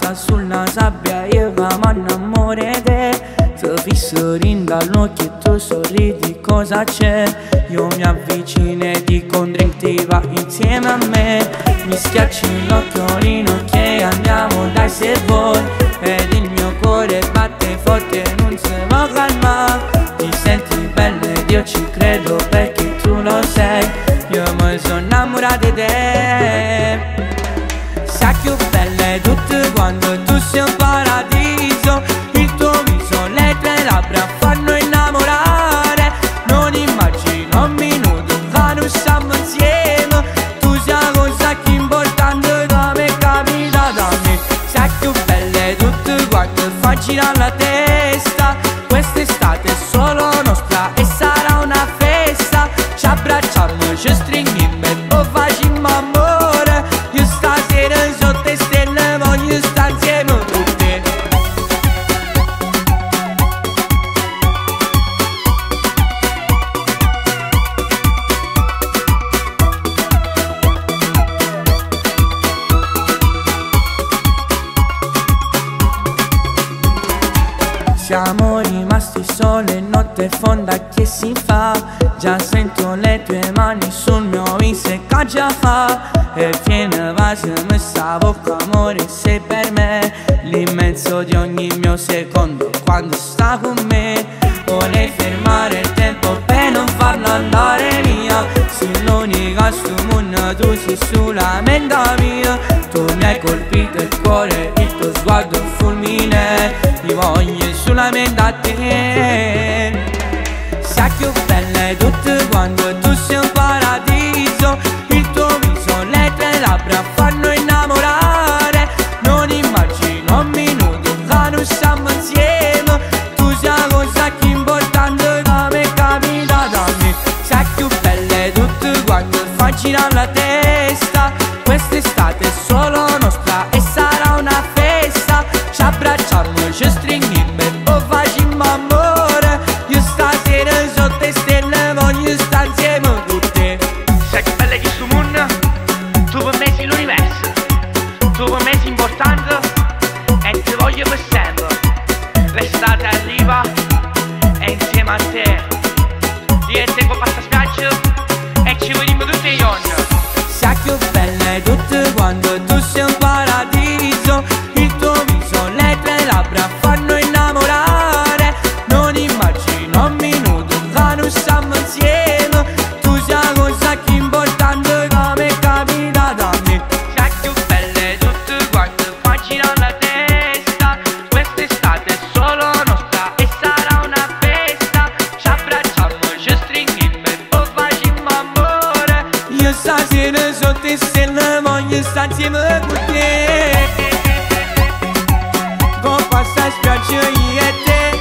buttata sulla sabbia io amo innamore te Ti fisso dall'occhio e tu sorridi cosa c'è? Io mi avvicino e ti va insieme a me. Mi schiacci l'occhiolino che andiamo dai se vuoi. Ed il mio cuore batte forte non si può calmare. Ti senti bella ed io ci credo perché tu lo sei. Io mi sono innamorata di te Sa più belle tutte quando tu sei un paradiso. Il tuo viso, le tue labbra fanno innamorare. Non immagino un minuto non stiamo insieme. Tu sei cosa che importante da me capita da me. Sa più belle tutte quando fa girare la testa. Quest'estate è solo nostra e sarà una festa. Ci abbracciamo, ci stringiamo Siamo rimasti sole, notte fonda che si fa? Già sento le tue mani sul mio che già fa? E viene va se mi bocca amore sei per me. L'immenso di ogni mio secondo quando sta con me. Vorrei fermare il tempo per non farlo andare via. Sei l'unica sto mondo, tu sei sulla mente mia. Tu mi hai colpito il cuore, il tuo sguardo voglio solamente a te Sai più belle tutte quando tu sei un paradiso. Il tuo viso, le tue labbra fanno innamorare. Non immagino un minuto che non stiamo insieme. Tu sei una cosa che importante da me capita da me Sai più belle tutte quando fa girare la testa. Quest'estate qua passa spiaggia E ci vediamo tutti i giorni Sai più belle tutte quando voglio stare insieme con e te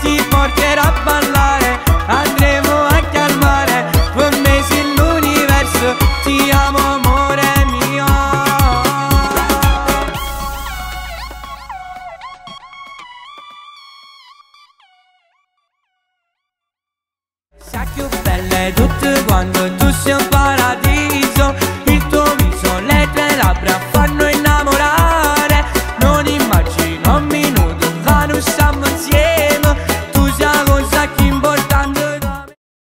Ti porterò a ballare, andremo anche al mare Per me sei l'universo, ti amo amore mio Sai più belle tutte quando tu sei un paradiso